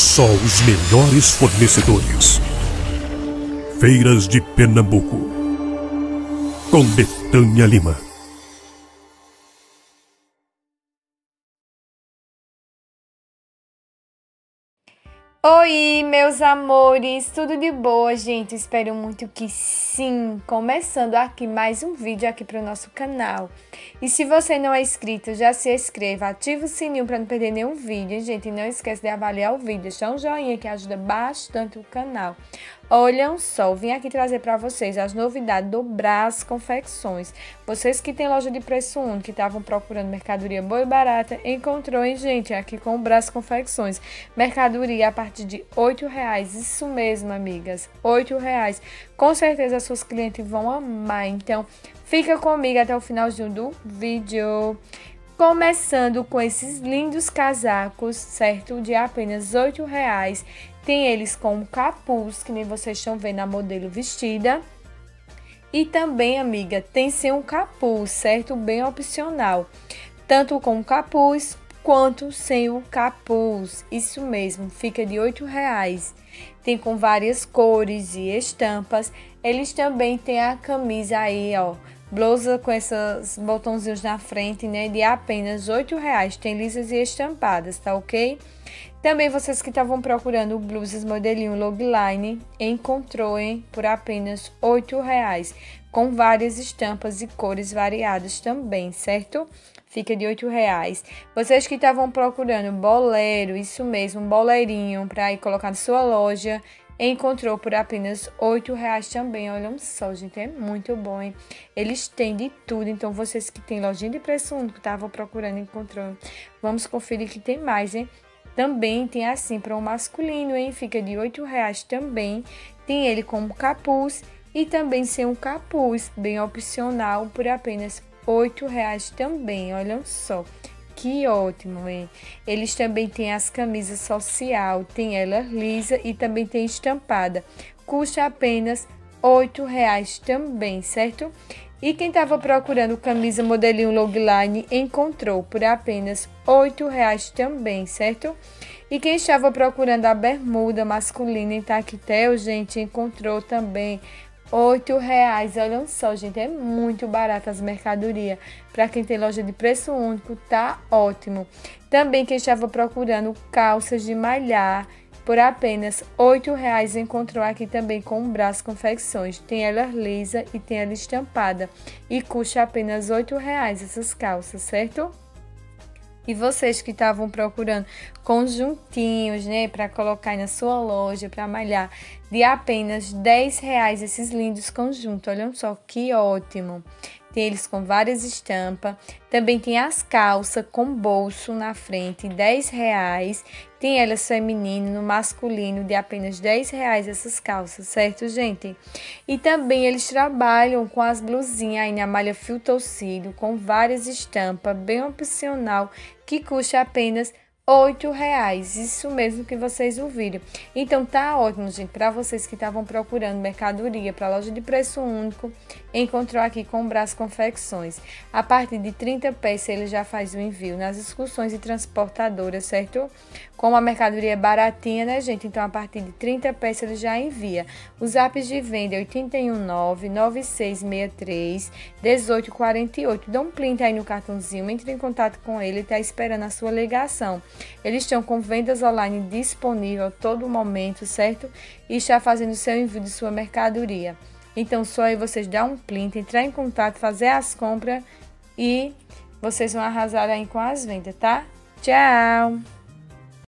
Só os melhores fornecedores. Feiras de Pernambuco. Com Betânia Lima. Oi, meus amores, tudo de boa, gente? Espero muito que sim. Começando aqui mais um vídeo aqui para o nosso canal. E se você não é inscrito, já se inscreva, ativa o sininho para não perder nenhum vídeo, gente. E não esquece de avaliar o vídeo, deixar um joinha que ajuda bastante o canal. Olham só, vim aqui trazer para vocês as novidades do Brás Confecções. Vocês que têm loja de preço único, que estavam procurando mercadoria boa e barata, encontrou, hein, gente, aqui com o Brás Confecções. Mercadoria a partir de R$ reais, isso mesmo, amigas, R$ reais. Com certeza as suas clientes vão amar, então fica comigo até o finalzinho do vídeo. Começando com esses lindos casacos, certo? De apenas R$ reais tem eles com capuz, que nem vocês estão vendo a modelo vestida. E também, amiga, tem sem um capuz, certo? Bem opcional. Tanto com capuz quanto sem o capuz. Isso mesmo, fica de R$ reais. Tem com várias cores e estampas. Eles também têm a camisa aí, ó. Blusa com esses botãozinhos na frente, né? De apenas R$ reais. Tem lisas e estampadas, tá ok? Também vocês que estavam procurando blusas modelinho logline, encontrou hein, por apenas R$ reais, com várias estampas e cores variadas também, certo? Fica de R$ reais. Vocês que estavam procurando bolero, isso mesmo, boleirinho para ir colocar na sua loja, encontrou por apenas R$ reais também. Olha só, gente, é muito bom, hein? Eles têm de tudo, então vocês que têm lojinha de preço único, estavam procurando, encontrou. Vamos conferir que tem mais, hein? Também tem assim para o masculino, hein? Fica de R$ reais também. Tem ele como capuz e também sem um capuz, bem opcional, por apenas R$ reais também. Olha só. Que ótimo, hein? Eles também têm as camisas social, tem ela lisa e também tem estampada. Custa apenas R$ reais também, certo? E quem estava procurando camisa modelinho logline encontrou por apenas R$ reais também, certo? E quem estava procurando a bermuda masculina em tactel, gente, encontrou também R$ reais. Olha só, gente, é muito barato as mercadorias. Para quem tem loja de preço único, tá ótimo. Também quem estava procurando calças de malhar por apenas R$ reais encontrou aqui também com um braço confecções. Tem ela lisa e tem ela estampada. E custa apenas R$ reais essas calças, certo? E vocês que estavam procurando conjuntinhos, né, para colocar na sua loja, para malhar, de apenas 10 reais esses lindos conjuntos. Olha só que ótimo. Tem eles com várias estampas. Também tem as calças com bolso na frente, 10 reais. Tem elas feminino, no masculino, de apenas 10 reais essas calças, certo, gente? E também eles trabalham com as blusinhas aí na malha fio torcido, com várias estampas, bem opcional, que custa apenas oito reais. Isso mesmo que vocês ouviram. Então tá ótimo, gente, para vocês que estavam procurando mercadoria para loja de preço único, encontrou aqui com o Braço Confecções. A partir de 30 peças ele já faz o envio nas excursões e transportadoras, certo? Como a mercadoria é baratinha, né, gente? Então a partir de 30 peças ele já envia. Os apps de venda é 819 9663 1848. Dá um print aí no cartãozinho, entre em contato com ele, tá esperando a sua ligação. Eles estão com vendas online disponível a todo momento, certo? E está fazendo seu envio de sua mercadoria. Então, só aí vocês dar um print, entrar em contato, fazer as compras e vocês vão arrasar aí com as vendas, tá? Tchau!